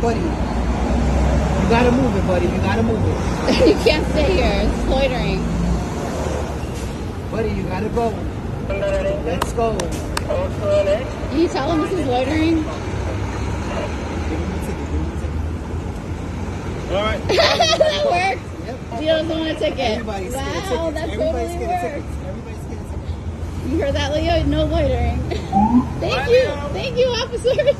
buddy. You gotta move it, buddy. You gotta move it. you can't stay here. It's loitering. Buddy, you gotta go. Let's go. Can you tell him this is loitering? All right. that worked. Yep. Gio doesn't want a ticket. Everybody's wow, tickets. that Everybody's totally getting worked. You heard that, Leo? No loitering. Thank Bye, you. Leo. Thank you, officers.